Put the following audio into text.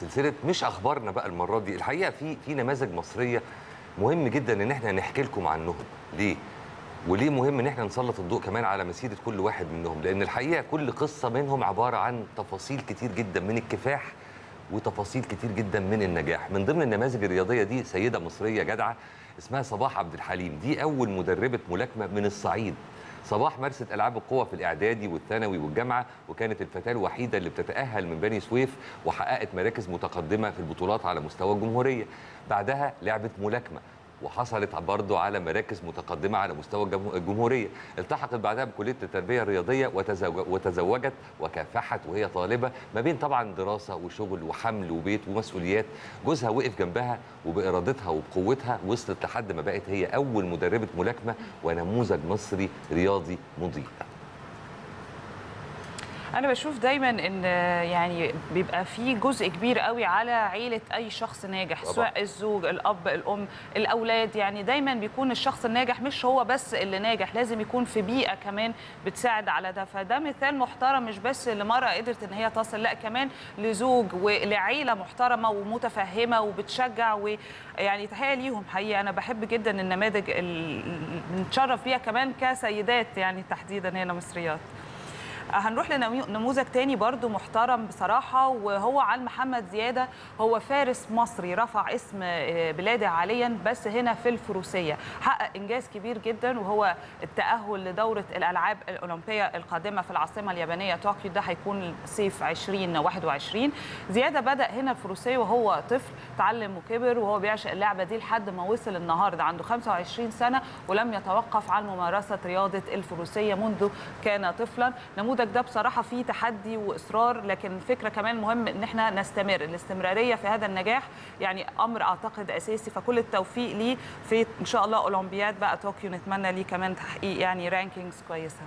سلسلة مش أخبارنا بقى المرة دي. الحقيقة في في نماذج مصرية مهم جدا إن إحنا نحكي لكم عنهم. ليه؟ وليه مهم إن إحنا نسلط الضوء كمان على مسيرة كل واحد منهم؟ لأن الحقيقة كل قصة منهم عبارة عن تفاصيل كتير جدا من الكفاح وتفاصيل كتير جدا من النجاح. من ضمن النماذج الرياضية دي سيدة مصرية جدعة اسمها صباح عبد الحليم. دي أول مدربة ملاكمة من الصعيد. صباح مارست ألعاب القوة في الإعدادي والثانوي والجامعة وكانت الفتاة الوحيدة اللي بتتأهل من بني سويف وحققت مراكز متقدمة في البطولات على مستوى الجمهورية. بعدها لعبت ملاكمة وحصلت برضه على مراكز متقدمة على مستوى الجمه- الجمهورية. التحقت بعدها بكلية التربية الرياضية وتزوج- وتزوجت وكافحت وهي طالبة. ما بين طبعا دراسة وشغل وحمل وبيت ومسؤوليات جوزها وقف جنبها وبإرادتها وبقوتها وصلت لحد ما بقت هي أول مدربة ملاكمة ونموذج مصري رياضي مضيء أنا بشوف دايما إن يعني بيبقى في جزء كبير قوي على عيلة أي شخص ناجح طبعاً. سواء الزوج الأب الأم الأولاد. يعني دايما بيكون الشخص الناجح مش هو بس اللي ناجح لازم يكون في بيئة كمان بتساعد على ده. فده مثال محترم مش بس لمرأة قدرت إن هي تصل لأ كمان لزوج ولعيلة محترمة ومتفهمة وبتشجع ويعني تحية ليهم. حقيقه أنا بحب جدا النماذج اللي بنتشرف بيها كمان كسيدات يعني تحديدا هنا مصريات. هنروح لنموذج تاني برضو محترم بصراحة وهو عن محمد زيادة. هو فارس مصري رفع اسم بلاده عاليا بس هنا في الفروسية. حقق إنجاز كبير جدا وهو التأهل لدورة الألعاب الأولمبية القادمة في العاصمة اليابانية طوكيو. ده هيكون صيف 2021 زيادة بدأ هنا الفروسية وهو طفل تعلم وكبر وهو بيعشق اللعبة دي لحد ما وصل النهاردة. عنده 25 سنة ولم يتوقف عن ممارسة رياضة الفروسية منذ كان طفلا. نموذج ده بصراحة فيه تحدي وإصرار لكن الفكرة كمان مهم إن إحنا نستمر. الاستمرارية في هذا النجاح يعني أمر أعتقد أساسي فكل التوفيق ليه في إن شاء الله أولمبياد بقى طوكيو نتمنى ليه كمان تحقيق يعني رانكينجز كويسة.